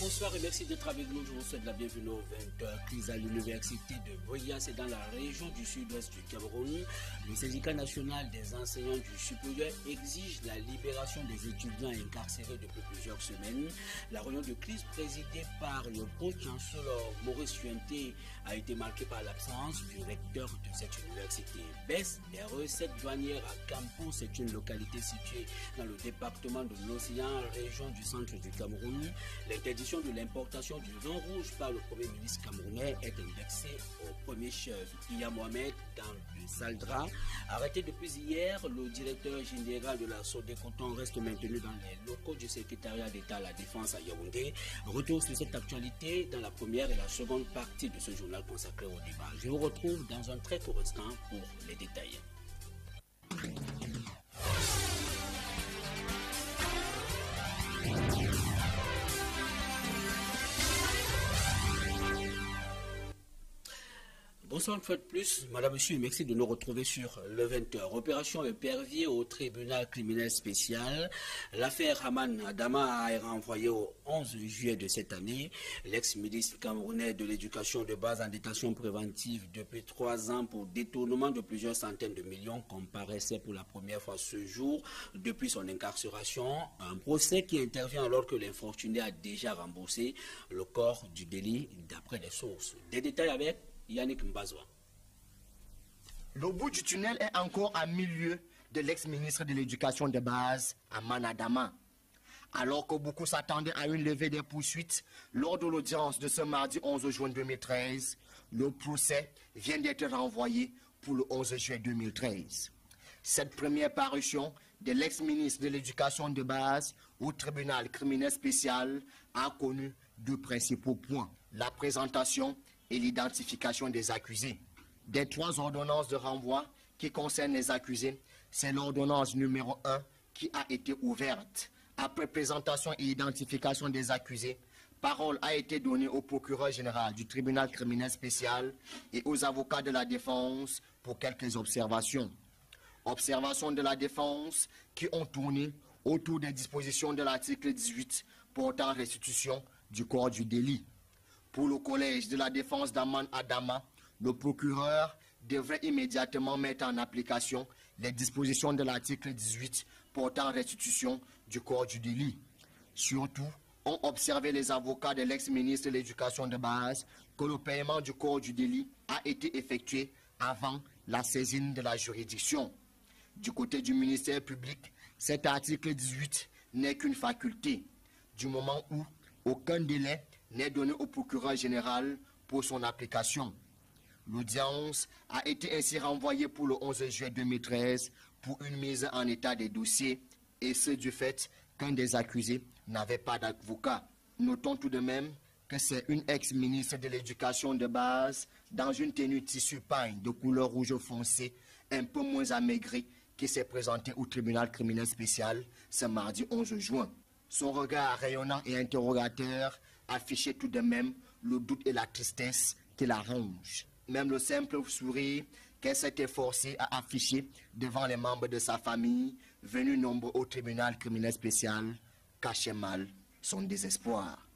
bonsoir et merci d'être avec nous. Je vous souhaite la bienvenue au 20h. Crise à l'université de Boya, c'est dans la région du sud-ouest du Cameroun. Le syndicat national des enseignants du supérieur exige la libération des étudiants incarcérés depuis plusieurs semaines. La réunion de crise présidée par le pro-chancellor Maurice Fuente a été marquée par l'absence du recteur de cette université. Baisse des recettes douanières à Campo, c'est une localité située dans le département de l'Océan, région du centre du Cameroun. L'interdiction de l'importation du vin rouge par le Premier ministre camerounais est indexée au premier chef. Iya Mohamed, dans le Saldra, arrêté depuis hier, le directeur général de la Sodécoton reste maintenu dans les locaux du secrétariat d'État à la Défense à Yaoundé. Retour sur cette actualité dans la première et la seconde partie de ce journal consacré au débat. Je vous retrouve dans un très court instant pour les détails. Bonsoir une fois de plus, Madame, Monsieur, merci de nous retrouver sur le 20h. Opération épervier au tribunal criminel spécial. L'affaire Haman Adama été renvoyée au 11 juillet de cette année. L'ex-ministre camerounais de l'éducation de base en détention préventive depuis trois ans pour détournement de plusieurs centaines de millions comparaissait pour la première fois ce jour depuis son incarcération. Un procès qui intervient alors que l'infortuné a déjà remboursé le corps du délit d'après les sources. Des détails avec Yannick Mbazwa. Le bout du tunnel est encore à milieu de l'ex-ministre de l'Éducation de base, Aman Adama. Alors que beaucoup s'attendaient à une levée des poursuites, lors de l'audience de ce mardi 11 juin 2013, le procès vient d'être renvoyé pour le 11 juillet 2013. Cette première parution de l'ex-ministre de l'Éducation de base au tribunal criminel spécial a connu deux principaux points. La présentation et l'identification des accusés. Des trois ordonnances de renvoi qui concernent les accusés, c'est l'ordonnance numéro 1 qui a été ouverte. Après présentation et identification des accusés, parole a été donnée au procureur général du tribunal criminel spécial et aux avocats de la défense pour quelques observations. Observations de la défense qui ont tourné autour des dispositions de l'article 18 portant restitution du corps du délit. Pour le collège de la défense d'Aman Adama, le procureur devrait immédiatement mettre en application les dispositions de l'article 18 portant restitution du corps du délit. Surtout, ont observé les avocats de l'ex-ministre de l'Éducation de base que le paiement du corps du délit a été effectué avant la saisine de la juridiction. Du côté du ministère public, cet article 18 n'est qu'une faculté, du moment où aucun délai n'est donné au procureur général pour son application. L'audience a été ainsi renvoyée pour le 11 juillet 2013 pour une mise en état des dossiers et ce du fait qu'un des accusés n'avait pas d'avocat. Notons tout de même que c'est une ex-ministre de l'Éducation de base dans une tenue tissu pagne de couleur rouge foncé, un peu moins amaigrie, qui s'est présentée au tribunal criminel spécial ce mardi 11 juin. Son regard rayonnant et interrogateur affichait tout de même le doute et la tristesse qui l'arrangent. Même le simple sourire qu'elle s'était forcée à afficher devant les membres de sa famille, venus nombreux au tribunal criminel spécial, cachait mal son désespoir.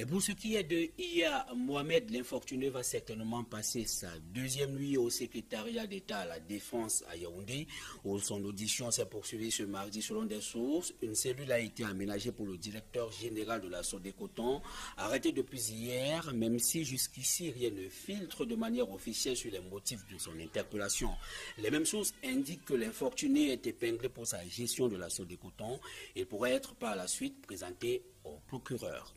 Et pour ce qui est de Iya Mohamed, l'infortuné va certainement passer sa deuxième nuit au secrétariat d'État à la Défense à Yaoundé, où son audition s'est poursuivie ce mardi selon des sources. Une cellule a été aménagée pour le directeur général de la Sodécoton, arrêté depuis hier, même si jusqu'ici rien ne filtre de manière officielle sur les motifs de son interpellation. Les mêmes sources indiquent que l'infortuné est épinglé pour sa gestion de la Sodécoton et pourrait être par la suite présenté au procureur.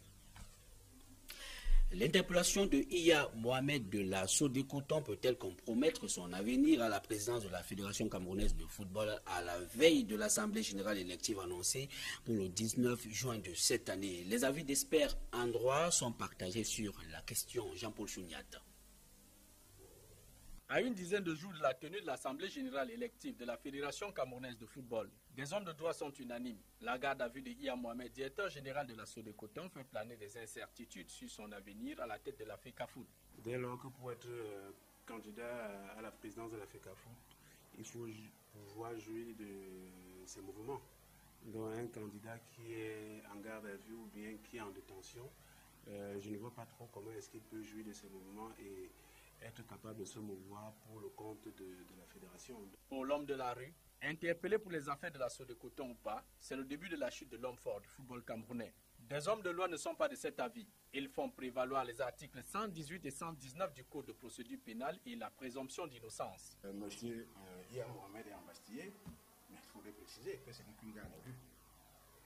L'interpellation de Iya Mohamed de la Sodécoton peut-elle compromettre son avenir à la présidence de la Fédération camerounaise de football à la veille de l'Assemblée générale élective annoncée pour le 19 juin de cette année? Les avis d'experts en droit sont partagés sur la question. Jean-Paul Chouniat. À une dizaine de jours de la tenue de l'Assemblée générale élective de la Fédération camerounaise de football, des hommes de droit sont unanimes. La garde à vue de Iya Mohamed, directeur général de la Sodécoton, fait planer des incertitudes sur son avenir à la tête de la FECAFOOT. Dès lors que pour être euh, candidat à la présidence de la FECAFOOT, il faut pouvoir jouir de ses mouvements. Donc un candidat qui est en garde à vue ou bien qui est en détention, euh, je ne vois pas trop comment est-ce qu'il peut jouir de ces mouvements et être capable de se mouvoir pour le compte de, de la fédération. Pour l'homme de la rue, interpellé pour les affaires de l'assaut de coton ou pas, c'est le début de la chute de l'homme fort du football camerounais. Des hommes de loi ne sont pas de cet avis. Ils font prévaloir les articles 118 et 119 du Code de procédure pénale et la présomption d'innocence. Euh, monsieur euh, Mohamed est embastillé, mais il faudrait préciser que ce n'est qu'une garde à vue.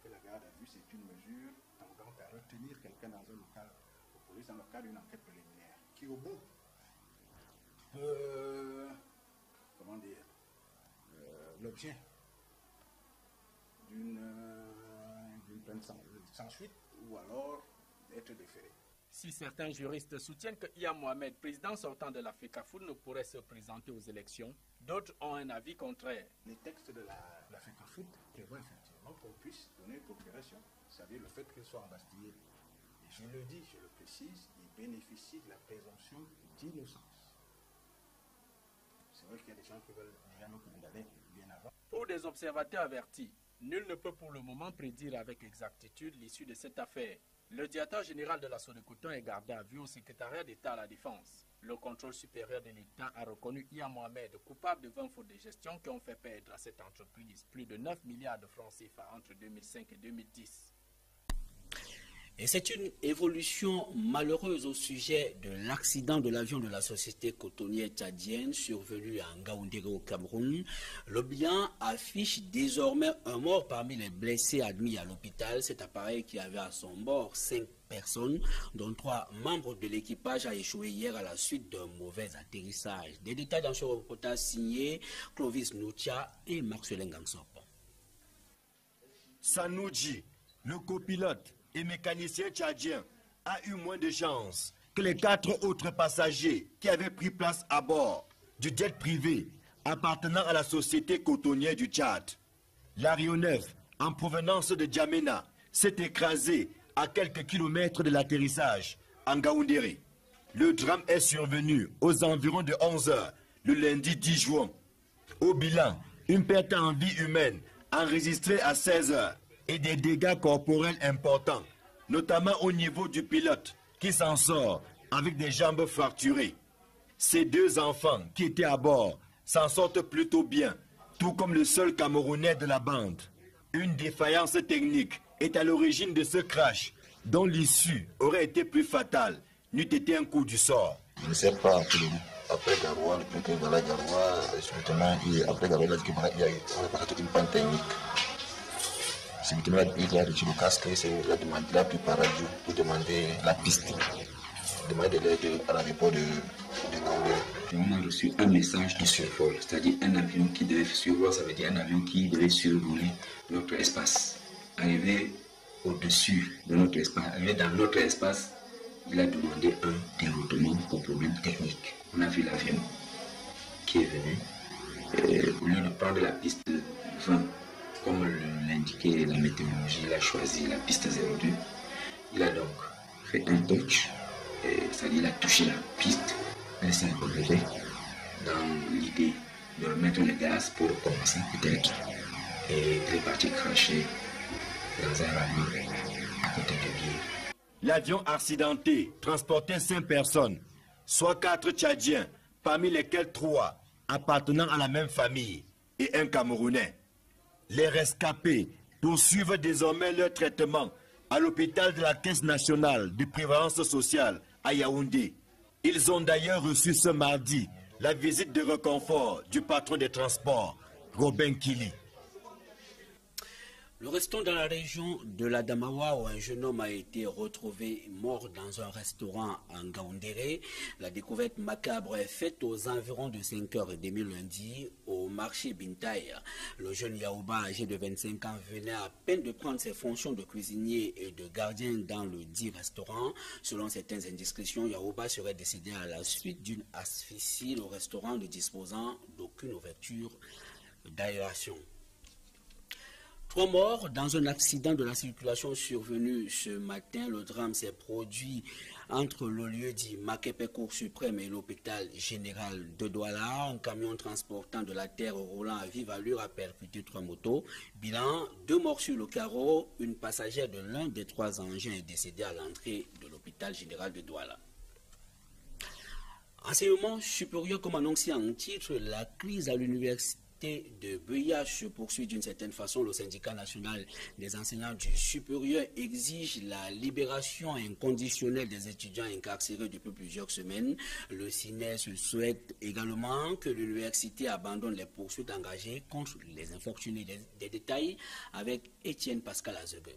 Que la garde à vue, c'est une mesure tendant à retenir quelqu'un dans un local de police dans le cadre d'une enquête préliminaire qui, au bout, peut, comment dire, l'objet d'une euh, peine sans, sans suite ou alors d'être déféré. Si certains juristes soutiennent que Ia Mohamed, président sortant de la FECAFOUL, ne pourrait se présenter aux élections, d'autres ont un avis contraire. Les textes de la, la FECAFOOT prévoient effectivement qu'on puisse donner procuration, c'est-à-dire le fait qu'il soit embastillé. Et je le dis, je le précise, il bénéficie de la présomption d'innocence. C'est vrai qu'il y a des gens qui veulent déjà nous condamner Pour des observateurs avertis, nul ne peut pour le moment prédire avec exactitude l'issue de cette affaire. Le directeur général de la Coton est gardé à vue au secrétariat d'État à la Défense. Le contrôle supérieur de l'État a reconnu Ia Mohamed coupable de 20 fautes de gestion qui ont fait perdre à cette entreprise plus de 9 milliards de francs CFA entre 2005 et 2010. Et c'est une évolution malheureuse au sujet de l'accident de l'avion de la société cotonnière tchadienne survenu à Ngaoundéré au Cameroun. Le bilan affiche désormais un mort parmi les blessés admis à l'hôpital. Cet appareil qui avait à son bord cinq personnes, dont trois membres de l'équipage, a échoué hier à la suite d'un mauvais atterrissage. Des détails dans ce reportage signé Clovis Noutia et Marcelin Gansop. Sanouji, le copilote et mécanicien tchadien, a eu moins de chance que les quatre autres passagers qui avaient pris place à bord du jet privé appartenant à la société cotonnière du Tchad. L'aéronef, en provenance de Djamena, s'est écrasé à quelques kilomètres de l'atterrissage, en Gaoundéré. Le drame est survenu aux environs de 11 heures le lundi 10 juin. Au bilan, une perte en vie humaine enregistrée à 16 heures et des dégâts corporels importants, notamment au niveau du pilote qui s'en sort avec des jambes fracturées. Ces deux enfants qui étaient à bord s'en sortent plutôt bien, tout comme le seul Camerounais de la bande. Une défaillance technique est à l'origine de ce crash, dont l'issue aurait été plus fatale, n'eût été un coup du sort. Je ne sais pas, après Garoua, le voilà, Garoua, subitement, après Garoua, il une technique. Subitement, il a retiré le casque, il a demandé, il a pris par radio pour demander la piste, demander l'aide à l'aéroport de, de. On a reçu un message de survol, c'est-à-dire un avion qui devait survoler, ça veut dire un avion qui devait survoler notre espace. Arrivé au-dessus de notre espace, arrivé dans notre espace, il a demandé un déroutement pour problème technique. On a vu l'avion qui est venu. Et au lieu de prendre la piste 20, comme l'indiquait la météorologie, il a choisi la piste 02. Il a donc fait un touch, c'est-à-dire il a touché la piste, elle s'est relevée dans l'idée de remettre le gaz pour commencer peut-être. Et il est parti cracher dans un ravin à côté de Guy. L'avion accidenté transportait cinq personnes, soit quatre Tchadiens, parmi lesquels trois appartenant à la même famille, et un Camerounais. Les rescapés poursuivent désormais leur traitement à l'hôpital de la Caisse nationale de prévoyance sociale à Yaoundé. Ils ont d'ailleurs reçu ce mardi la visite de reconfort du patron des transports, Robin Kili. Nous restons dans la région de la Damawa où un jeune homme a été retrouvé mort dans un restaurant en Gaoundéré. La découverte macabre est faite aux environs de 5h30 lundi au marché Bintaï. Le jeune Yaouba âgé de 25 ans venait à peine de prendre ses fonctions de cuisinier et de gardien dans le dit restaurant. Selon certaines indiscrétions, Yaouba serait décédé à la suite d'une asphyxie, le restaurant ne disposant d'aucune ouverture d'aération. Trois morts dans un accident de la circulation survenu ce matin. Le drame s'est produit entre le lieu dit Makepe Cour suprême et l'hôpital général de Douala. Un camion transportant de la terre roulant à vive allure a percuté trois motos. Bilan, deux morts sur le carreau. Une passagère de l'un des trois engins est décédée à l'entrée de l'hôpital général de Douala. Enseignement supérieur, comme annoncé en titre, la crise à l'université de Beuya se poursuit d'une certaine façon. Le syndicat national des enseignants du supérieur exige la libération inconditionnelle des étudiants incarcérés depuis plusieurs semaines. Le CINES souhaite également que l'université abandonne les poursuites engagées contre les infortunés. Des, détails avec Étienne Pascal Azegue.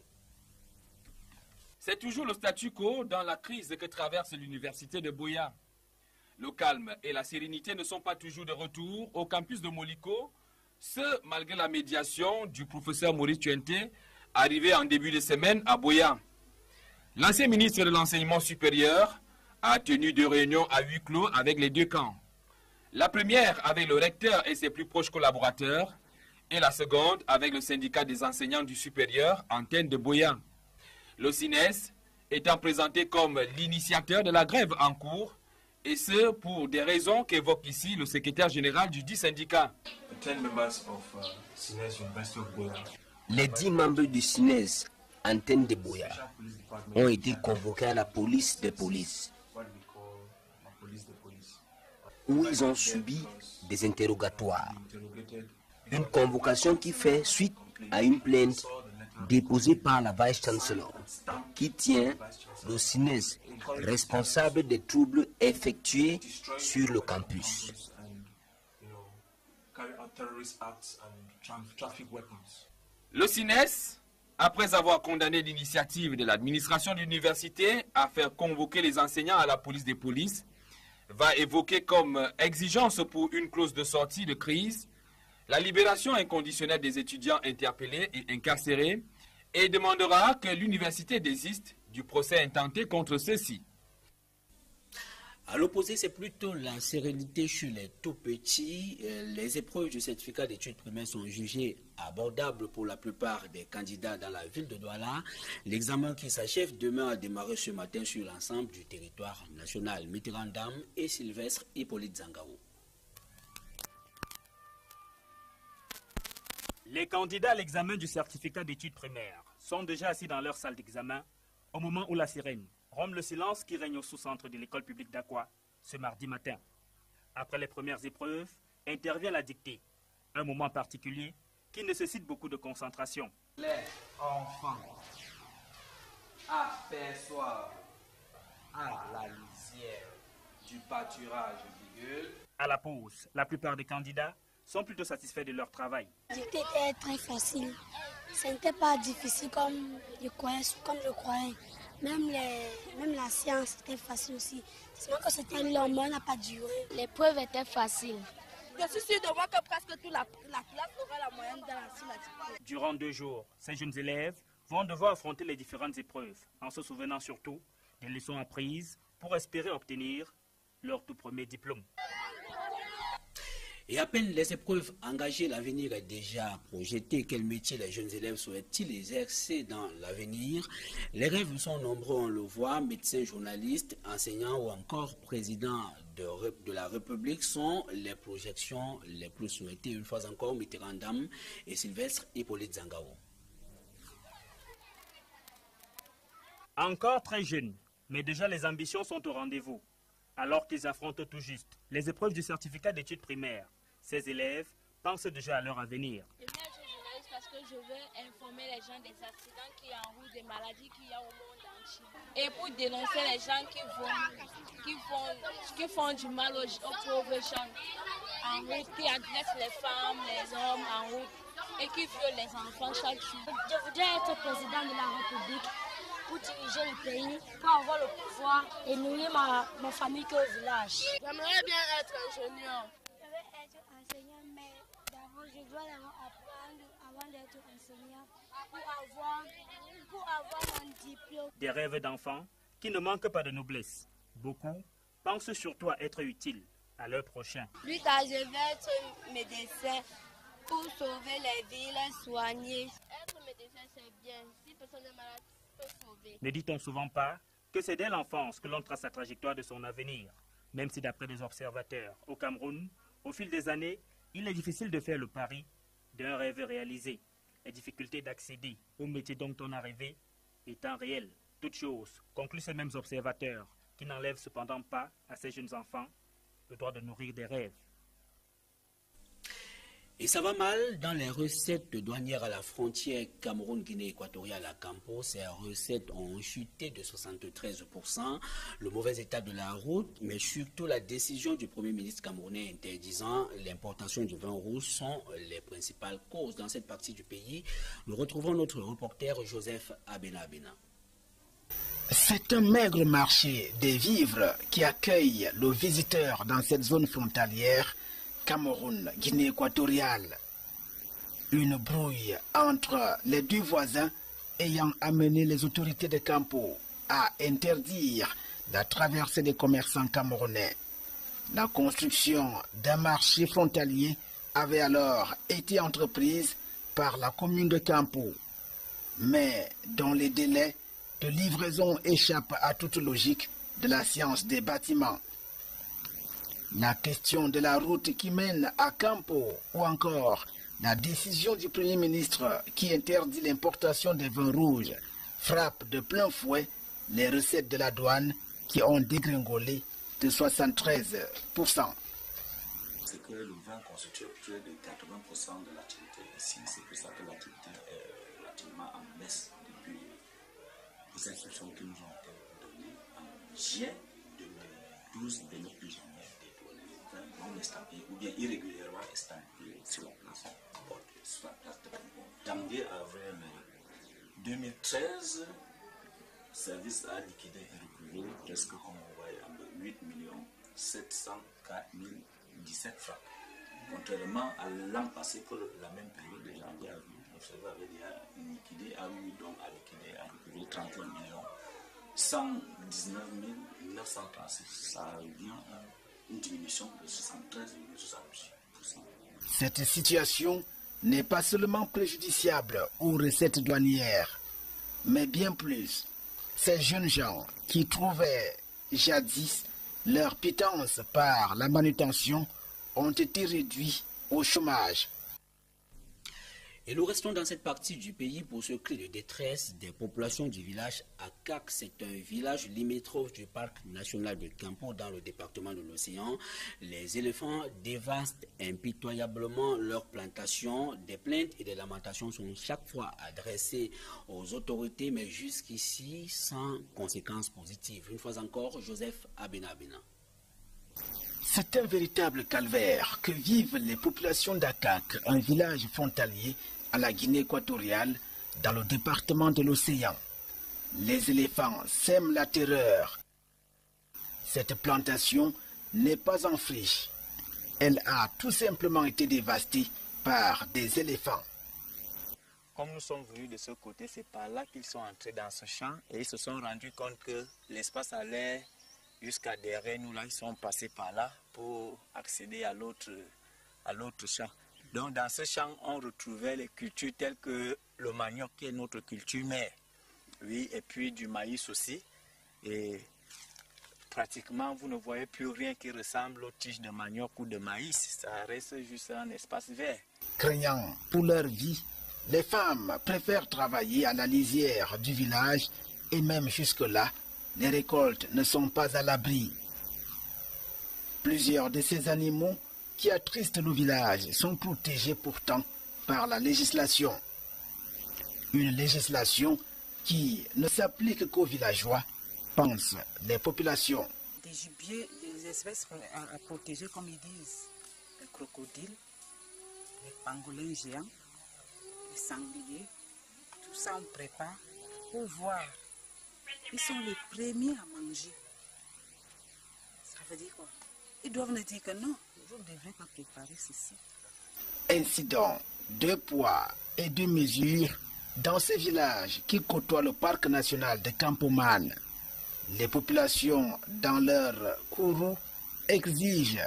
C'est toujours le statu quo dans la crise que traverse l'université de Boya. Le calme et la sérénité ne sont pas toujours de retour au campus de Moliko, ce malgré la médiation du professeur Maurice Tuente, arrivé en début de semaine à Boya. L'ancien ministre de l'Enseignement supérieur a tenu deux réunions à huis clos avec les deux camps. La première avec le recteur et ses plus proches collaborateurs, et la seconde avec le syndicat des enseignants du supérieur, antenne de Boya. Le CINES étant présenté comme l'initiateur de la grève en cours, et ce pour des raisons qu'évoque ici le secrétaire général du dit syndicat. Les dix membres du CINES, antenne de Boya, ont été convoqués à la police de police, où ils ont subi des interrogatoires. Une convocation qui fait suite à une plainte déposée par la vice-chancellor, qui tient le CINES responsable des troubles effectués sur le campus. Le CINES, après avoir condamné l'initiative de l'administration de l'université à faire convoquer les enseignants à la police des polices, va évoquer comme exigence pour une clause de sortie de crise la libération inconditionnelle des étudiants interpellés et incarcérés et demandera que l'université désiste du procès intenté contre ceux-ci. À l'opposé, c'est plutôt la sérénité chez les tout petits. Les épreuves du certificat d'études primaires sont jugées abordables pour la plupart des candidats dans la ville de Douala. L'examen qui s'achève demain a démarré ce matin sur l'ensemble du territoire national. Mitterrand Dam et Sylvestre Hippolyte Zangao. Les candidats à l'examen du certificat d'études primaires sont déjà assis dans leur salle d'examen au moment où la sirène rompt le silence qui règne au sous-centre de l'école publique d'Aqua ce mardi matin. Après les premières épreuves, intervient la dictée, un moment particulier qui nécessite beaucoup de concentration. Les enfants aperçoivent à la lisière du pâturage d'Igueule. À la pause, la plupart des candidats sont plutôt satisfaits de leur travail. Dictée était très facile. Ce n'était pas difficile comme je croyais. Comme je croyais. Même, les, même la science était facile aussi. Seulement que c'était long, mais on n'a pas duré. L'épreuve était facile. Je suis sûr de moi que presque toute la, la classe aura la moyenne dans la dictée. Durant deux jours, ces jeunes élèves vont devoir affronter les différentes épreuves, en se souvenant surtout des leçons apprises pour espérer obtenir leur tout premier diplôme. Et à peine les épreuves engagées, l'avenir est déjà projeté. Quel métier les jeunes élèves souhaitent-ils exercer dans l'avenir? Les rêves sont nombreux, on le voit. Médecins, journalistes, enseignants ou encore président de, de, la République sont les projections les plus souhaitées. Une fois encore, Mitterrand Dam et Sylvestre Hippolyte Zangao. Encore très jeunes, mais déjà les ambitions sont au rendez-vous. Alors qu'ils affrontent tout juste les épreuves du certificat d'études primaires, ces élèves pensent déjà à leur avenir. Je viens être journaliste parce que je veux informer les gens des accidents qui enroulent des maladies qu'il y a au monde entier. Et pour dénoncer les gens qui font, qui font, qui font du mal aux, aux pauvres gens en route, qui agressent les femmes, les hommes en route et qui violent les enfants chaque jour. Je voudrais être président de la République pour diriger le pays, pour avoir le pouvoir et nourrir ma, ma famille qu'au village. J'aimerais bien être ingénieur. Je veux être enseignant, mais d'abord je dois apprendre avant d'être enseignant pour avoir, pour avoir mon diplôme. Des rêves d'enfants qui ne manquent pas de noblesse. Beaucoup pensent surtout à être utiles à leur prochain. Plus tard, je vais être médecin pour sauver les vies, les soigner. Être médecin, c'est bien. Si personne est malade, ne dit-on souvent pas que c'est dès l'enfance que l'on trace la trajectoire de son avenir, même si d'après des observateurs au Cameroun, au fil des années, il est difficile de faire le pari d'un rêve réalisé. Les difficultés d'accéder au métier dont on a rêvé étant réelles. Toutes choses, concluent ces mêmes observateurs, qui n'enlèvent cependant pas à ces jeunes enfants le droit de nourrir des rêves. Et ça va mal dans les recettes douanières à la frontière Cameroun-Guinée équatoriale à Campo. Ces recettes ont chuté de 73%. Le mauvais état de la route, mais surtout la décision du Premier ministre camerounais interdisant l'importation du vin rouge sont les principales causes. Dans cette partie du pays, nous retrouvons notre reporter Joseph Abena Abena. C'est un maigre marché des vivres qui accueille le visiteur dans cette zone frontalière Cameroun, Guinée équatoriale. Une brouille entre les deux voisins ayant amené les autorités de Campo à interdire la traversée des commerçants camerounais. La construction d'un marché frontalier avait alors été entreprise par la commune de Campo, mais dont les délais de livraison échappent à toute logique de la science des bâtiments. La question de la route qui mène à Campo ou encore la décision du Premier ministre qui interdit l'importation des vins rouges frappe de plein fouet les recettes de la douane qui ont dégringolé de 73%. C'est que le vin constitue plus de 80% de l'activité ici. C'est pour ça que l'activité est relativement en baisse depuis les instructions qui nous ont données en juillet 2012 de notre plus non estampillés ou bien irrégulièrement estampillés sur la place, sur la place Janvier avril 2013, le service a liquidé et recouvré presque comme on voit 8 704 017 francs. Contrairement à l'an passé pour la même période de janvier avril, le service avait déjà liquidé, a eu donc à liquider, à recouvré 31 millions 119 936. Ça revient à une diminution de 73,68%. Cette situation n'est pas seulement préjudiciable aux recettes douanières, mais bien plus. Ces jeunes gens qui trouvaient jadis leur pitance par la manutention ont été réduits au chômage. Et nous restons dans cette partie du pays pour ce cri de détresse des populations du village Akak. C'est un village limitrophe du parc national de Campo dans le département de l'Océan. Les éléphants dévastent impitoyablement leurs plantations. Des plaintes et des lamentations sont chaque fois adressées aux autorités, mais jusqu'ici sans conséquences positives. Une fois encore, Joseph Abena Abena. C'est un véritable calvaire que vivent les populations d'Akak, un village frontalier à la Guinée équatoriale, dans le département de l'océan. Les éléphants sèment la terreur. Cette plantation n'est pas en friche. Elle a tout simplement été dévastée par des éléphants. Comme nous sommes venus de ce côté, c'est par là qu'ils sont entrés dans ce champ et ils se sont rendus compte que l'espace allait jusqu'à derrière nous. Là, ils sont passés par là pour accéder à l'autre à l'autre champ. Donc dans ce champ, on retrouvait les cultures telles que le manioc qui est notre culture mère. Oui, et puis du maïs aussi. Et pratiquement, vous ne voyez plus rien qui ressemble aux tiges de manioc ou de maïs. Ça reste juste un espace vert. Craignant pour leur vie, les femmes préfèrent travailler à la lisière du village et même jusque-là, les récoltes ne sont pas à l'abri. Plusieurs de ces animaux qui attristent nos villages sont protégés pourtant par la législation. Une législation qui ne s'applique qu'aux villageois, pensent les populations. Des gibiers, des espèces à, à protéger comme ils disent. Les crocodiles, les pangolins géants, les sangliers, tout ça on prépare pour voir. Ils sont les premiers à manger. Ça veut dire quoi? Ils doivent nous dire que non, vous ne devrez pas préparer ceci. Incident, deux poids et deux mesures dans ces villages qui côtoient le parc national de Campoman. Les populations, dans leur courroux, exigent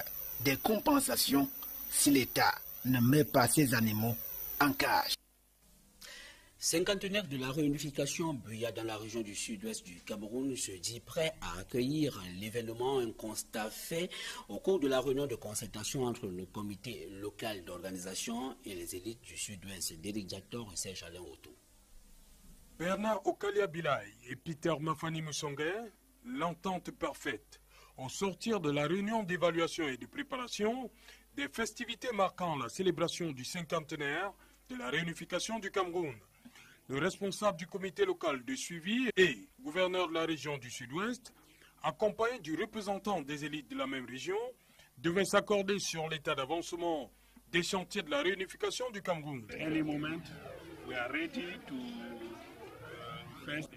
des compensations si l'État ne met pas ces animaux en cage. Cinquantenaire de la réunification, Buya dans la région du sud-ouest du Cameroun se dit prêt à accueillir l'événement, un constat fait au cours de la réunion de concertation entre le comité local d'organisation et les élites du sud-ouest. Derek Jactor et Serge Alain Otto. Bernard Okalia Bilay et Peter Mafani Moussongue, l'entente parfaite. Au sortir de la réunion d'évaluation et de préparation des festivités marquant la célébration du cinquantenaire de la réunification du Cameroun le responsable du comité local de suivi et gouverneur de la région du Sud-Ouest, accompagné du représentant des élites de la même région, devaient s'accorder sur l'état d'avancement des chantiers de la réunification du Cameroun.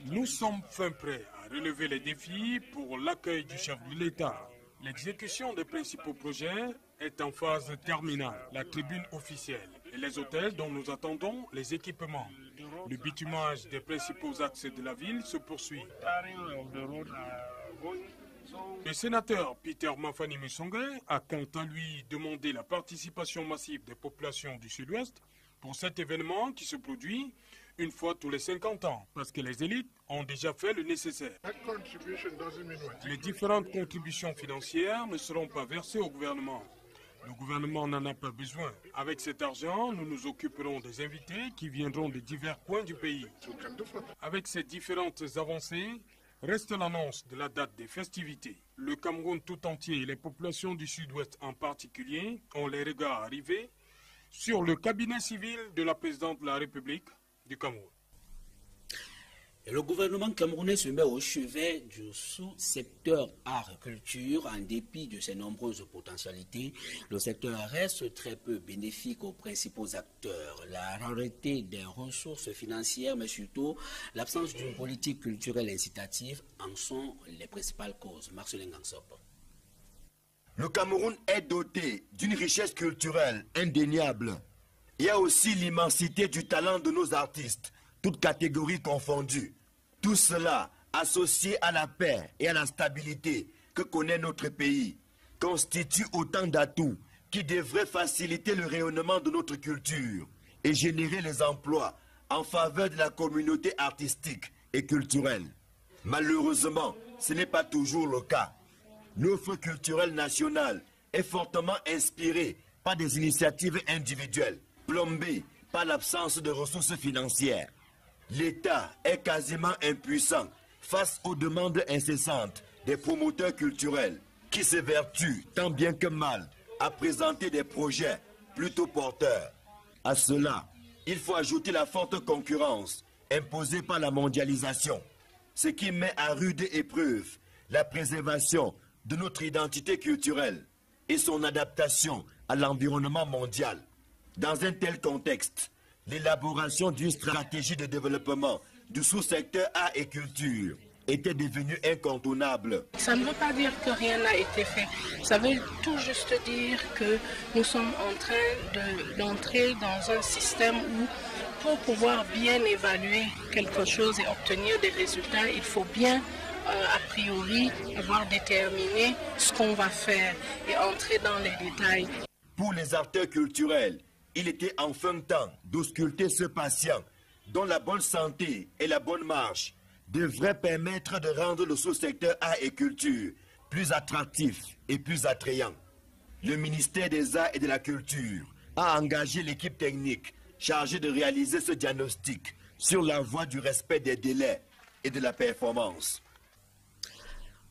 Nous sommes fin prêts à relever les défis pour l'accueil du chef de l'État. L'exécution des principaux projets est en phase terminale. La tribune officielle et les hôtels dont nous attendons les équipements. Le bitumage des principaux axes de la ville se poursuit. Le sénateur Peter Mafani Musonge a quant à lui demandé la participation massive des populations du Sud-Ouest pour cet événement qui se produit une fois tous les 50 ans, parce que les élites ont déjà fait le nécessaire. Les différentes contributions financières ne seront pas versées au gouvernement. Le gouvernement n'en a pas besoin. Avec cet argent, nous nous occuperons des invités qui viendront de divers coins du pays. Avec ces différentes avancées, reste l'annonce de la date des festivités. Le Cameroun tout entier et les populations du sud-ouest en particulier ont les regards arrivés sur le cabinet civil de la présidente de la République du Cameroun. Le gouvernement camerounais se met au chevet du sous-secteur agriculture en dépit de ses nombreuses potentialités. Le secteur reste très peu bénéfique aux principaux acteurs. La rareté des ressources financières, mais surtout l'absence d'une politique culturelle incitative en sont les principales causes. Marcelin Gansop. Le Cameroun est doté d'une richesse culturelle indéniable. Il y a aussi l'immensité du talent de nos artistes toutes catégories confondues. Tout cela, associé à la paix et à la stabilité que connaît notre pays, constitue autant d'atouts qui devraient faciliter le rayonnement de notre culture et générer les emplois en faveur de la communauté artistique et culturelle. Malheureusement, ce n'est pas toujours le cas. L'offre culturelle nationale est fortement inspirée par des initiatives individuelles, plombée par l'absence de ressources financières l'État est quasiment impuissant face aux demandes incessantes des promoteurs culturels qui s'évertuent tant bien que mal à présenter des projets plutôt porteurs. À cela, il faut ajouter la forte concurrence imposée par la mondialisation, ce qui met à rude épreuve la préservation de notre identité culturelle et son adaptation à l'environnement mondial. Dans un tel contexte, l'élaboration d'une stratégie de développement du sous-secteur art et culture était devenue incontournable. Ça ne veut pas dire que rien n'a été fait. Ça veut tout juste dire que nous sommes en train d'entrer dans un système où pour pouvoir bien évaluer quelque chose et obtenir des résultats, il faut bien euh, a priori avoir déterminé ce qu'on va faire et entrer dans les détails. Pour les acteurs culturels, il était enfin temps d'ausculter ce patient dont la bonne santé et la bonne marche devraient permettre de rendre le sous-secteur art et culture plus attractif et plus attrayant. Le ministère des Arts et de la Culture a engagé l'équipe technique chargée de réaliser ce diagnostic sur la voie du respect des délais et de la performance.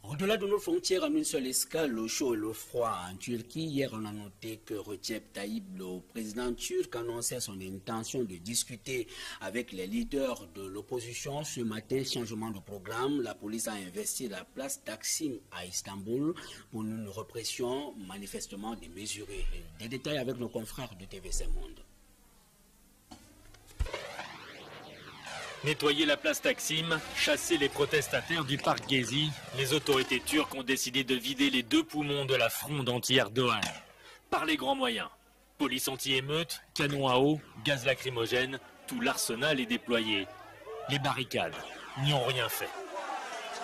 Au-delà de nos frontières, en une seule escale, le chaud et le froid en Turquie. Hier, on a noté que Recep Tayyip, le président turc, annonçait son intention de discuter avec les leaders de l'opposition. Ce matin, changement de programme, la police a investi la place Taksim à Istanbul pour une répression manifestement démesurée. Des détails avec nos confrères de TVC Monde. Nettoyer la place Taksim, chasser les protestataires du parc Gezi, les autorités turques ont décidé de vider les deux poumons de la fronde anti-Erdogan. Par les grands moyens. Police anti-émeute, canons à eau, gaz lacrymogène, tout l'arsenal est déployé. Les barricades n'y ont rien fait.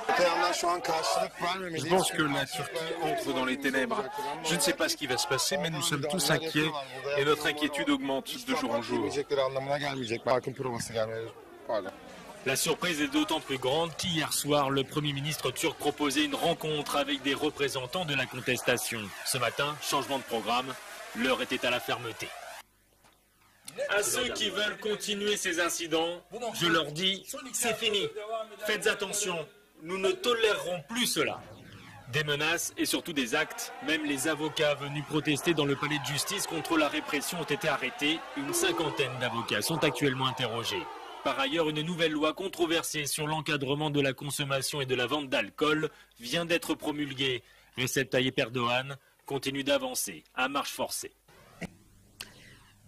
Je pense que la Turquie entre dans les ténèbres. Je ne sais pas ce qui va se passer, mais nous sommes tous inquiets et notre inquiétude augmente de jour en jour. La surprise est d'autant plus grande qu'hier soir, le Premier ministre turc proposait une rencontre avec des représentants de la contestation. Ce matin, changement de programme, l'heure était à la fermeté. À ceux qui veulent continuer ces incidents, je leur dis, c'est fini. Faites attention, nous ne tolérerons plus cela. Des menaces et surtout des actes. Même les avocats venus protester dans le palais de justice contre la répression ont été arrêtés. Une cinquantaine d'avocats sont actuellement interrogés. Par ailleurs, une nouvelle loi controversée sur l'encadrement de la consommation et de la vente d'alcool vient d'être promulguée. Recep Tayyip Erdogan continue d'avancer à marche forcée.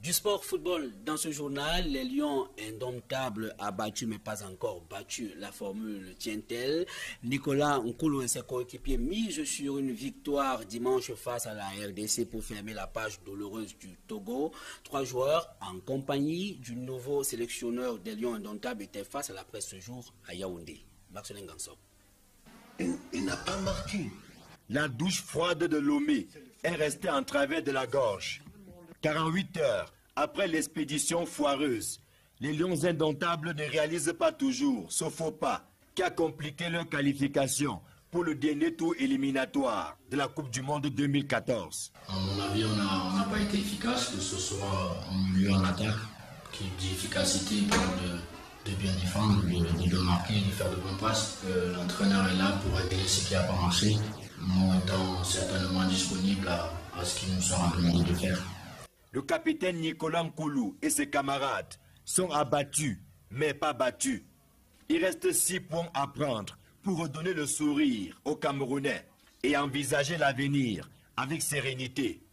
Du sport football, dans ce journal, les Lions indomptables a battu mais pas encore battu la formule tient-elle. Nicolas Nkulu et ses coéquipiers misent sur une victoire dimanche face à la RDC pour fermer la page douloureuse du Togo. Trois joueurs en compagnie du nouveau sélectionneur des Lions indomptables étaient face à la presse ce jour à Yaoundé. Marcelin Gansop. Il n'a pas marqué. La douche froide de Lomé est restée en travers de la gorge. 48 heures après l'expédition foireuse, les Lions indomptables ne réalisent pas toujours ce faux pas qui a compliqué leur qualification pour le dernier tour éliminatoire de la Coupe du Monde 2014. À mon avis, on n'a pas été efficace, que ce soit en milieu en attaque, qui dit efficacité de, bien défendre, de, de, marquer, de faire de bons passes. L'entraîneur est là pour régler ce qui n'a pas marché, moi étant certainement disponible à, à ce qu'il nous sera demandé de faire. Le capitaine Nicolas Nkoulou et ses camarades sont abattus, mais pas battus. Il reste six points à prendre pour redonner le sourire aux Camerounais et envisager l'avenir avec sérénité.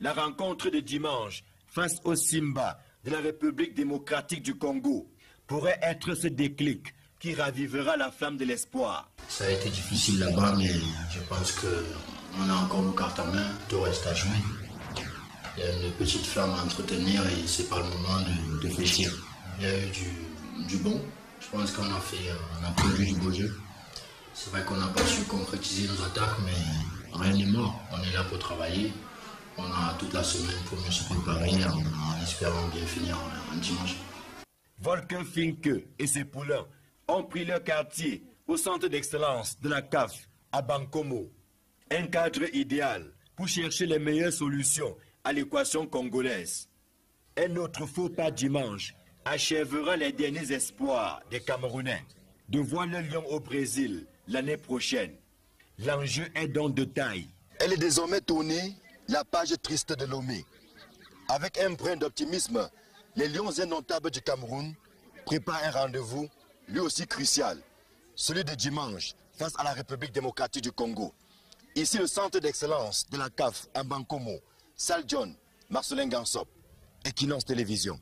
La rencontre de dimanche face au Simba de la République démocratique du Congo pourrait être ce déclic qui ravivera la flamme de l'espoir. Ça a été difficile là-bas, mais je pense qu'on a encore nos cartes à main, tout reste à jouer. Il y a une petite flamme à entretenir et c'est pas le moment de, de fléchir. Il y a eu du, du bon. Je pense qu'on a fait, on a produit du beau jeu. C'est vrai qu'on n'a pas su concrétiser nos attaques, mais rien n'est mort. On est là pour travailler. On a toute la semaine pour nous se préparer en, espérant bien finir en, en dimanche. Volker Finke et ses poulains ont pris leur quartier au centre d'excellence de la CAF à Bankomo. Un cadre idéal pour chercher les meilleures solutions à l'équation congolaise. Un autre faux pas dimanche achèvera les derniers espoirs des Camerounais de voir le lion au Brésil l'année prochaine. L'enjeu est donc de taille. Elle est désormais tournée la page triste de Lomé. Avec un brin d'optimisme, les Lions indomptables du Cameroun préparent un rendez-vous lui aussi crucial, celui de dimanche face à la République démocratique du Congo. Ici, le centre d'excellence de la CAF à Bankomo, Sal John, Marcelin Gansop, Equinox Télévision.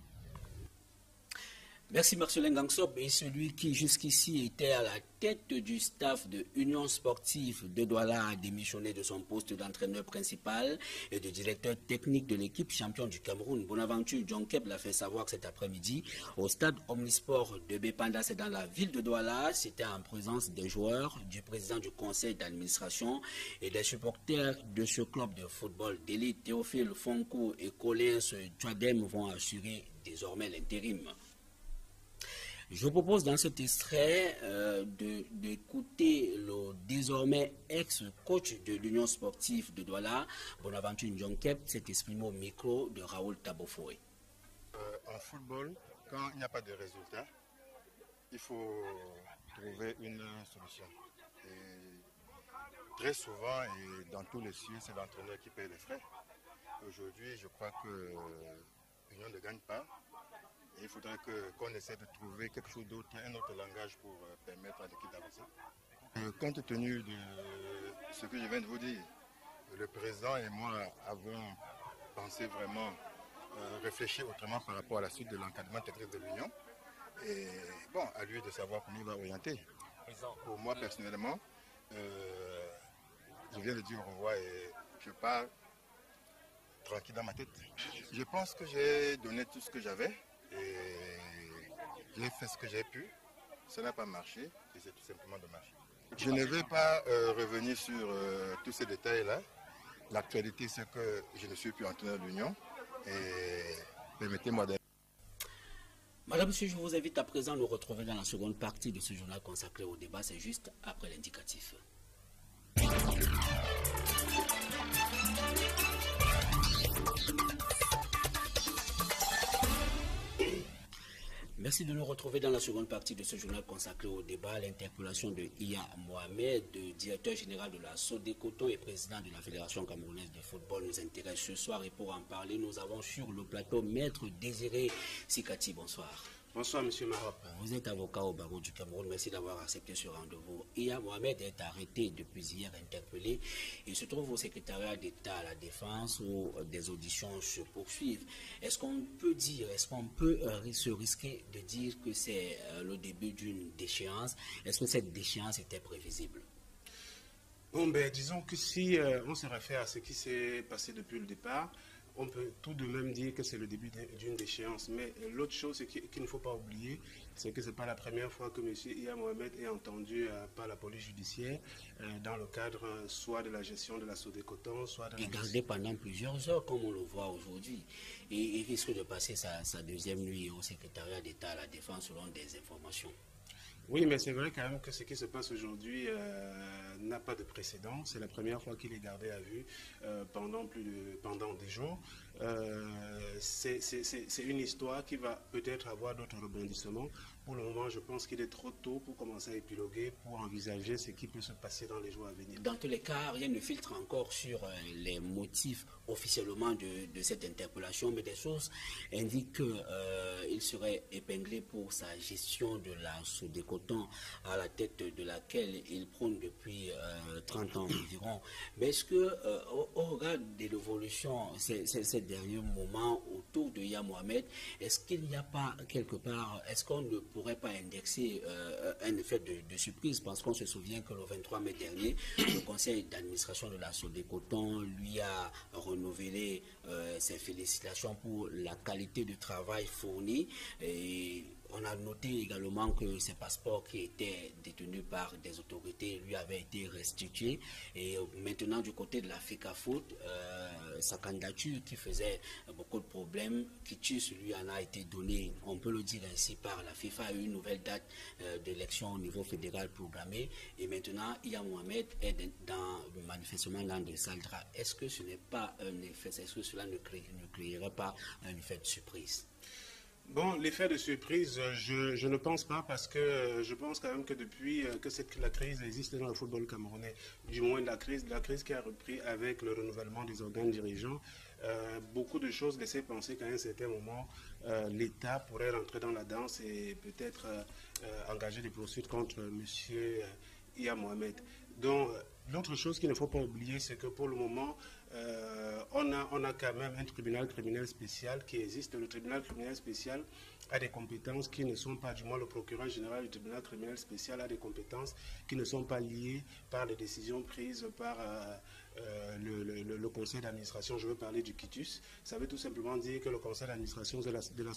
Merci Marcelin Gangsop et celui qui jusqu'ici était à la tête du staff de Union Sportive de Douala a démissionné de son poste d'entraîneur principal et de directeur technique de l'équipe champion du Cameroun. Bonaventure Jonkep l'a fait savoir cet après-midi au stade Omnisport de Bepanda, c'est dans la ville de Douala. C'était en présence des joueurs, du président du conseil d'administration et des supporters de ce club de football d'élite. Théophile Fonko et Colin Tchadem vont assurer désormais l'intérim. Je vous propose dans cet extrait euh, d'écouter le désormais ex-coach de l'Union sportive de Douala, Bonaventure Ndjonkep, s'est exprimé au micro de Raoul Tabofoé. Euh, en football, quand il n'y a pas de résultat, il faut trouver une solution. Et très souvent, et dans tous les cieux, c'est l'entraîneur qui paye les frais. Aujourd'hui, je crois que l'Union ne gagne pas. Il faudrait qu'on essaie de trouver quelque chose d'autre, un autre langage pour euh, permettre à l'équipe d'avancer. Euh, compte tenu de ce que je viens de vous dire, le président et moi avons pensé vraiment euh, réfléchir autrement par rapport à la suite de l'encadrement technique de l'Union. Et bon, à lui de savoir comment il va orienter. Pour moi personnellement, euh, je viens de dire au revoir et je pars tranquille dans ma tête. Je pense que j'ai donné tout ce que j'avais j'ai fait ce que j'ai pu. Ça n'a pas marché et c'est tout simplement dommage. Je ne vais pas euh, revenir sur euh, tous ces détails-là. L'actualité, c'est que je ne suis plus entraîneur de l'Union. Et permettez-moi d'aller. Madame, monsieur, je vous invite à présent à nous retrouver dans la seconde partie de ce journal consacré au débat. C'est juste après l'indicatif. Merci de nous retrouver dans la seconde partie de ce journal consacré au débat, l'interpellation de Iya Mohamed, directeur général de la Coton et président de la Fédération camerounaise de football, nous intéresse ce soir. Et pour en parler, nous avons sur le plateau Maître Désiré Sikati. Bonsoir. Bonsoir, Monsieur Marop. Vous êtes avocat au barreau du Cameroun. Merci d'avoir accepté ce rendez-vous. Iya Mohamed est arrêté depuis hier, interpellé. Il se trouve au secrétariat d'État à la Défense où des auditions se poursuivent. Est-ce qu'on peut dire, est-ce qu'on peut euh, se risquer de dire que c'est euh, le début d'une déchéance? Est-ce que cette déchéance était prévisible? Bon, ben, disons que si euh, on se réfère à ce qui s'est passé depuis le départ, on peut tout de même dire que c'est le début d'une déchéance. Mais l'autre chose qu'il ne faut pas oublier, c'est que ce n'est pas la première fois que M. Iya Mohamed est entendu euh, par la police judiciaire euh, dans le cadre euh, soit de la gestion de la Coton, soit de la... gardé pendant plusieurs heures, comme on le voit aujourd'hui. Et il risque de passer sa, sa deuxième nuit au secrétariat d'État à la Défense selon des informations. Oui, mais c'est vrai quand même que ce qui se passe aujourd'hui euh, n'a pas de précédent. C'est la première fois qu'il est gardé à vue euh, pendant, plus de, pendant des jours. Euh, c'est une histoire qui va peut-être avoir d'autres rebondissements. Pour le moment, je pense qu'il est trop tôt pour commencer à épiloguer, pour envisager ce qui peut se passer dans les jours à venir. Dans tous les cas, rien ne filtre encore sur euh, les motifs officiellement de, cette interpellation, mais des sources indiquent qu'il euh, serait épinglé pour sa gestion de la cotons à la tête de laquelle il prône depuis 30 ans environ. Mais est-ce que, au, regard de l'évolution ces, derniers moments autour de Ya Mohamed, est-ce qu'il n'y a pas quelque part, est-ce qu'on ne pourrait pas indexer euh, un effet de, surprise parce qu'on se souvient que le 23 mai dernier, le conseil d'administration de la Coton lui a renouvelé euh, ses félicitations pour la qualité du travail fourni. Et on a noté également que ces passeports qui étaient détenus par des autorités lui avaient été restitués. Et maintenant, du côté de la FICA Foot, euh, sa candidature qui faisait beaucoup de problèmes, qui tue lui en a été donné, on peut le dire ainsi, par la FIFA une nouvelle date euh, d'élection au niveau fédéral programmée. Et maintenant, Iya Mohamed est dans, manifestement dans des saldras. Est-ce que ce n'est pas un effet, est-ce que cela ne, ne créerait pas un effet de surprise? Bon, l'effet de surprise, je, ne pense pas parce que euh, je pense quand même que depuis euh, que cette, la crise existe dans le football camerounais, du moins la crise, la crise qui a repris avec le renouvellement des organes dirigeants, euh, beaucoup de choses laissaient penser qu'à un certain moment, l'État pourrait rentrer dans la danse et peut-être engager des poursuites contre M. Ia Mohamed. Donc, l'autre chose qu'il ne faut pas oublier, c'est que pour le moment, euh, on, a, on a quand même un tribunal criminel spécial qui existe. Le tribunal criminel spécial a des compétences qui ne sont pas, du moins le procureur général du tribunal criminel spécial a des compétences qui ne sont pas liées par les décisions prises par euh, euh, le, conseil d'administration. Je veux parler du quitus. Ça veut tout simplement dire que le conseil d'administration de la, de la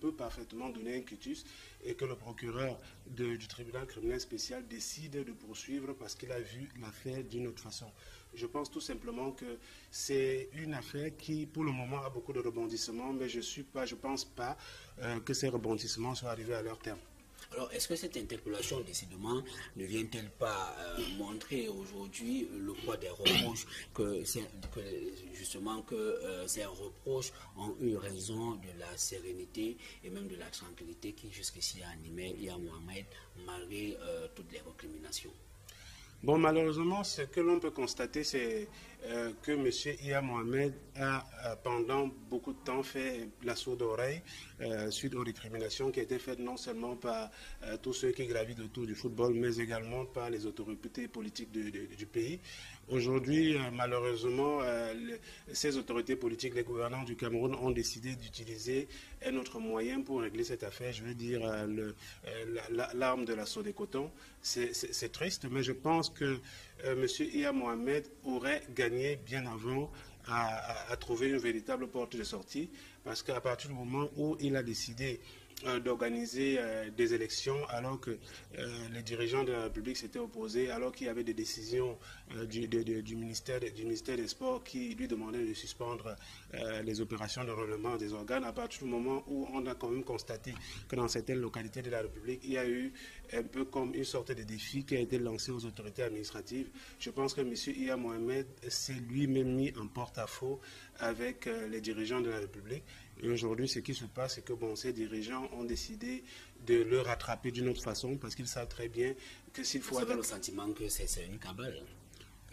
peut parfaitement donner un quitus et que le procureur du tribunal criminel spécial décide de poursuivre parce qu'il a vu l'affaire d'une autre façon. Je pense tout simplement que c'est une affaire qui, pour le moment, a beaucoup de rebondissements, mais je ne pense pas euh, que ces rebondissements soient arrivés à leur terme. Alors, est-ce que cette interpellation, décidément, ne vient-elle pas euh, montrer aujourd'hui le poids des reproches que, justement, que euh, ces reproches ont eu raison de la sérénité et même de la tranquillité qui jusqu'ici a animé Mohamed malgré toutes les recriminations Bon, malheureusement, ce que l'on peut constater, c'est euh, que M. Ia Mohamed a, euh, pendant beaucoup de temps, fait la sourde oreille euh, suite aux récriminations qui étaient faites non seulement par tous ceux qui gravitent autour du football, mais également par les autorités politiques du pays. Aujourd'hui, malheureusement, ces autorités politiques, les gouvernants du Cameroun ont décidé d'utiliser un autre moyen pour régler cette affaire, je veux dire l'arme de la des coton. C'est triste, mais je pense que M. Ia Mohamed aurait gagné bien avant à, trouver une véritable porte de sortie, parce qu'à partir du moment où il a décidé euh, d'organiser euh, des élections alors que euh, les dirigeants de la République s'étaient opposés, alors qu'il y avait des décisions du, ministère, du ministère des Sports qui lui demandaient de suspendre les opérations de renouvellement des organes à partir du moment où on a quand même constaté que dans certaines localités de la République, il y a eu un peu comme une sorte de défi qui a été lancé aux autorités administratives. Je pense que M. Iya Mohamed s'est lui-même mis en porte-à-faux avec les dirigeants de la République. Et aujourd'hui, ce qui se passe, c'est que bon, ces dirigeants ont décidé de le rattraper d'une autre façon parce qu'ils savent très bien que s'il faut... Vous avez le sentiment que c'est une cabale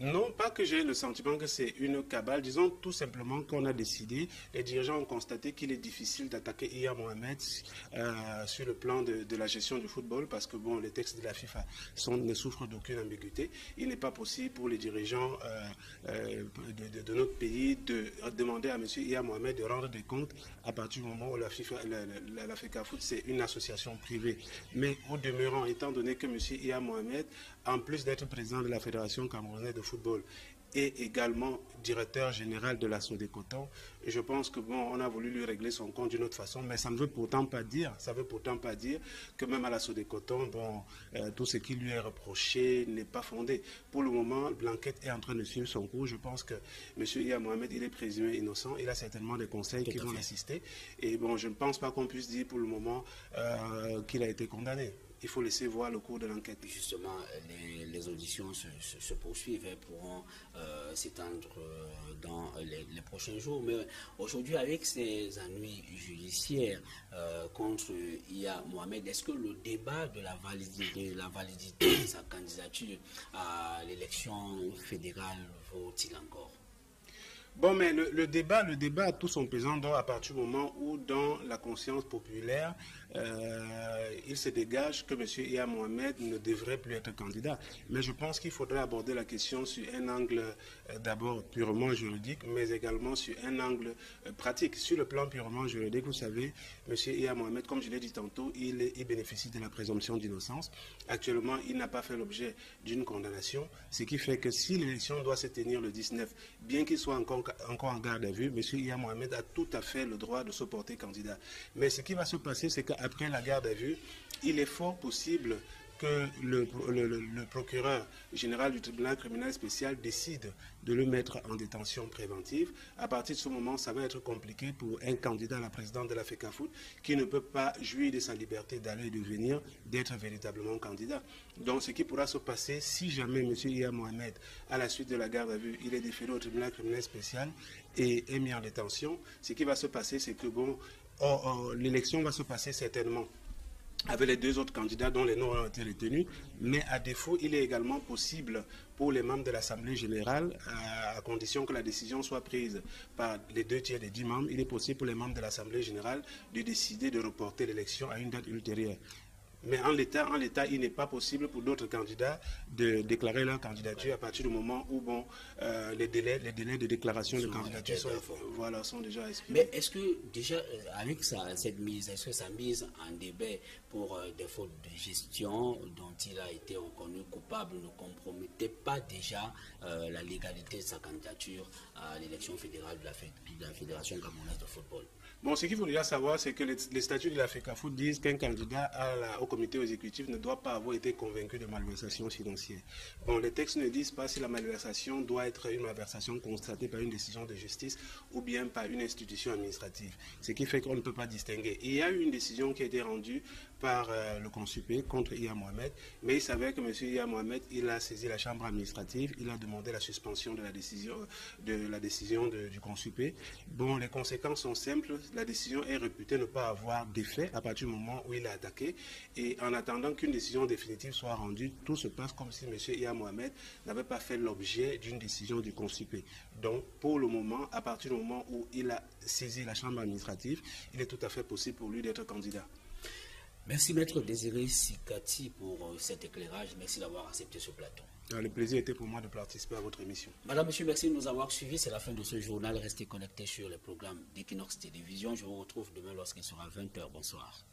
non, pas que j'ai le sentiment que c'est une cabale. Disons tout simplement qu'on a décidé, les dirigeants ont constaté qu'il est difficile d'attaquer Iya Mohamed euh, sur le plan de, la gestion du football parce que bon, les textes de la FIFA ne souffrent d'aucune ambiguïté. Il n'est pas possible pour les dirigeants euh, euh, de, notre pays de demander à M. Iya Mohamed de rendre des comptes à partir du moment où la FIFA, la, Foot, c'est une association privée. Mais au demeurant, étant donné que M. Iya Mohamed en plus d'être président de la Fédération camerounaise de football et également directeur général de la Coton. Et je pense que bon, on a voulu lui régler son compte d'une autre façon, mais ça ne veut pourtant pas dire, ça veut pourtant pas dire que même à la Coton, bon, euh, tout ce qui lui est reproché n'est pas fondé. Pour le moment, l'enquête est en train de suivre son cours. Je pense que M. Mohamed, il est présumé innocent. Il a certainement des conseils qui vont l'assister. Et bon, je ne pense pas qu'on puisse dire pour le moment euh, qu'il a été condamné il faut laisser voir le cours de l'enquête. Justement, les, auditions se, poursuivent et pourront euh, s'étendre euh, dans les, prochains jours. Mais aujourd'hui, avec ces ennuis judiciaires euh, contre Ia Mohamed, est-ce que le débat de la validité de sa candidature à l'élection fédérale vaut-il encore? Bon, mais le, débat, le débat a tout son pesant à partir du moment où, dans la conscience populaire, euh, il se dégage que M. Ia Mohamed ne devrait plus être candidat. Mais je pense qu'il faudrait aborder la question sur un angle euh, d'abord purement juridique, mais également sur un angle euh, pratique. Sur le plan purement juridique, vous savez, M. Ia Mohamed, comme je l'ai dit tantôt, il, il, bénéficie de la présomption d'innocence. Actuellement, il n'a pas fait l'objet d'une condamnation, ce qui fait que si l'élection doit se tenir le 19, bien qu'il soit encore, encore en garde à vue, M. Ia Mohamed a tout à fait le droit de se porter candidat. Mais ce qui va se passer, c'est que après la garde à vue, il est fort possible que le, procureur général du tribunal criminel spécial décide de le mettre en détention préventive. À partir de ce moment, ça va être compliqué pour un candidat à la présidence de la FECAFOOT qui ne peut pas jouir de sa liberté d'aller et de venir, d'être véritablement candidat. Donc ce qui pourra se passer si jamais M. Ia Mohamed, à la suite de la garde à vue, il est déféré au tribunal criminel spécial et est mis en détention, ce qui va se passer, c'est que bon, Oh, oh, l'élection va se passer certainement avec les deux autres candidats dont les noms ont été retenus, mais à défaut, il est également possible pour les membres de l'Assemblée générale, à, condition que la décision soit prise par les deux tiers des dix membres, il est possible pour les membres de l'Assemblée générale de décider de reporter l'élection à une date ultérieure. Mais en l'état, en l'état, il n'est pas possible pour d'autres candidats de déclarer leur candidature à partir du moment où bon, euh, les, délais, les délais de déclaration de candidature sont, voilà, sont déjà expirés. Mais est-ce que déjà, euh, avec cette mise, est-ce que sa mise en débat pour euh, des fautes de gestion dont il a été reconnu coupable ne compromettait pas déjà la légalité de sa candidature à l'élection fédérale de la, de la Fédération camerounaise de football? Bon, ce qu'il déjà savoir, c'est que les, statuts de l'Africa Foot disent qu'un candidat au comité exécutif ne doit pas avoir été convaincu de malversation financière. Bon, les textes ne disent pas si la malversation doit être une malversation constatée par une décision de justice ou bien par une institution administrative. Ce qui fait qu'on ne peut pas distinguer. il y a eu une décision qui a été rendue par euh, le consupé contre Ia Mohamed, mais il savait que M. Ia Mohamed, il a saisi la chambre administrative, il a demandé la suspension de la décision, de la décision du consupé. Bon, les conséquences sont simples. La décision est réputée ne pas avoir d'effet à partir du moment où il a attaqué. Et en attendant qu'une décision définitive soit rendue, tout se passe comme si M. Ia Mohamed n'avait pas fait l'objet d'une décision du consupé. Donc, pour le moment, à partir du moment où il a saisi la chambre administrative, il est tout à fait possible pour lui d'être candidat. Merci Maître Désiré Sikati pour euh, cet éclairage. Merci d'avoir accepté ce plateau. Ah, le plaisir était pour moi de participer à votre émission. Madame, Monsieur, merci de nous avoir suivis. C'est la fin de ce journal. Restez connectés sur les programmes d'Equinox Télévision. Je vous retrouve demain lorsqu'il sera 20h. Bonsoir.